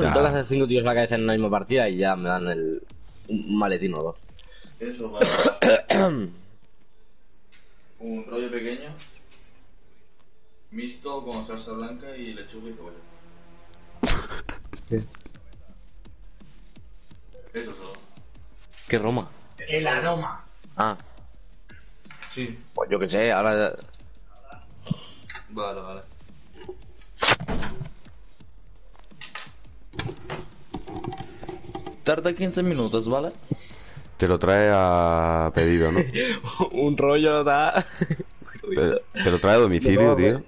Tengo que hacer cinco tiros a la cabeza en una misma partida y ya me dan el un maletín o dos. Eso, va. Un rollo pequeño. Mixto con salsa blanca y lechuga y cebolla. Eso solo. ¿Qué Roma? El aroma. Ah, Sí. pues yo qué sé, ahora Vale, vale. Tarda 15 minutos, ¿vale? Te lo trae a pedido, ¿no? un rollo da. Te, te lo trae a domicilio, tío.